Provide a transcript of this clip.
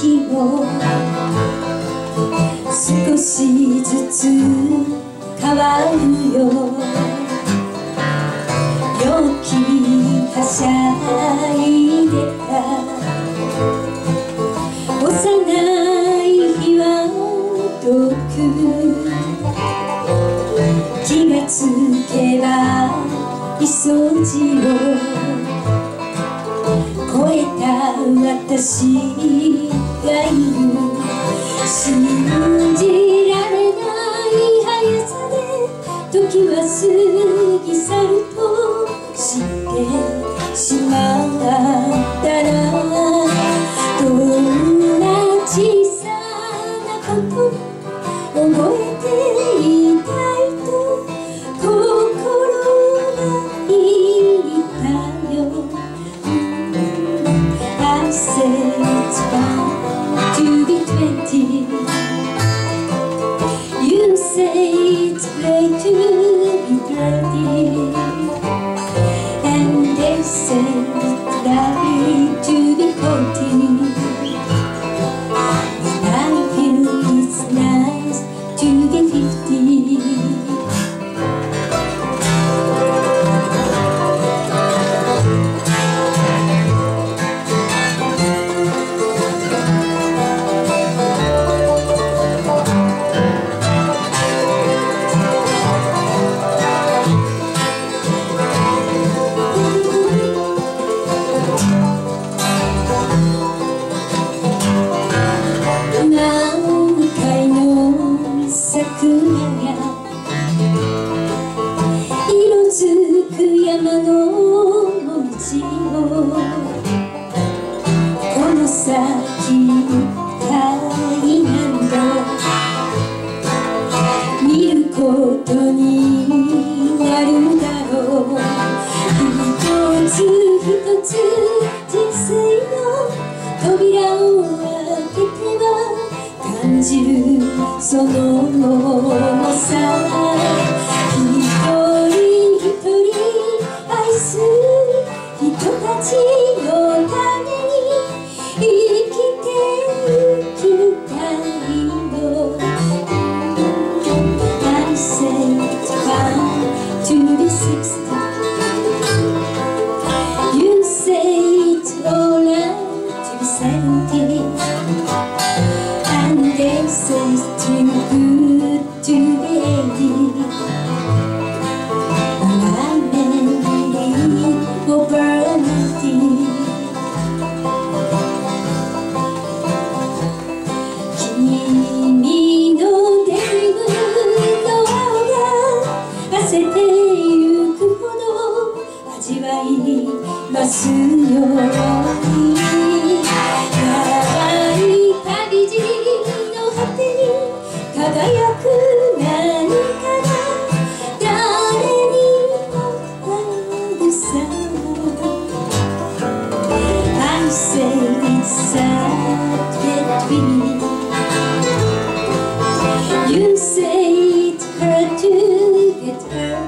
色も少しずつ変わるよ陽気はしゃいでた幼い日は遠く気がつけばいそじを私がいる。You say it's great to be thirty. And they say it's to be forty. And I feel it's nice to be fifty. この先海何度見ることになるだろう。一つ一つ人生の扉を開けては感じるその重さ人味わいますように長い旅路の果てに輝く何かが誰にもあるさ I say it's sad between You say it hurt to get hurt